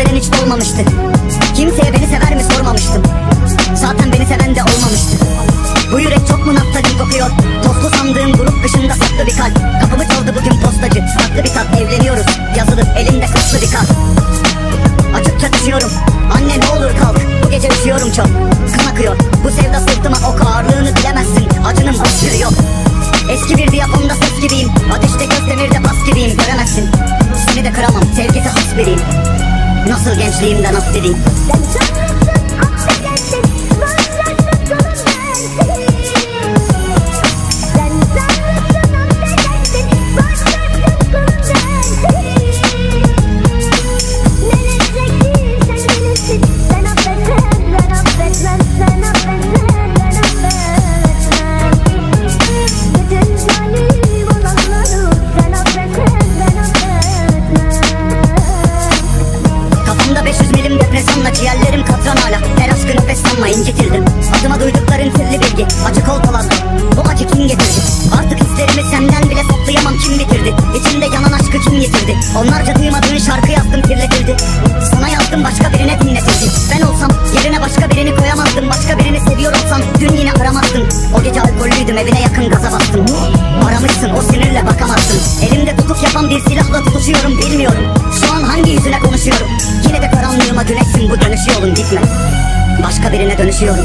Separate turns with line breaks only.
gözlerin hiç dolmamıştı. Kimseye beni sever mi sormamıştım. Zaten beni seven de olmamıştı. Bu yürek çok mu naftalin kokuyor? Tozlu sandığım grup dışında saklı bir kalp. Kapımı çaldı bugün postacı? Farklı bir tat evleniyoruz. Yazılı elimde kaslı bir kart Açıkça düşüyorum Anne ne olur kalk. Bu gece üşüyorum çok. Kan akıyor. Bu sevda sırtıma ok ağırlığını bilemezsin. Acının başlığı yok Eski bir diyafonda ses gibiyim. Ateşte göz demirde bas gibiyim. Göremezsin Biriyim Nasıl gençliğimden af dedin
Sen
sanma incitildim Adıma duydukların sirli bilgi. Acı kolpalandı Bu acı kim getirdi? Artık hislerimi senden bile saklayamam kim bitirdi? İçimde yanan aşkı kim yitirdi? Onlarca duymadığın şarkı yazdım kirletildi. Sana yazdım başka birine dinletildi. Ben olsam yerine başka birini koyamazdım. Başka birini seviyor olsam dün yine aramazdın O gece alkollüydüm evine yakın gaza bastım. Aramışsın o sinirle bakamazsın. Elimde tutuk yapan bir silahla tutuşuyorum bilmiyorum. Şu an hangi yüzüne konuşuyorum? Yine de karanlığıma güneşsin bu dönüş yolun gitme Başka birine dönüşüyorum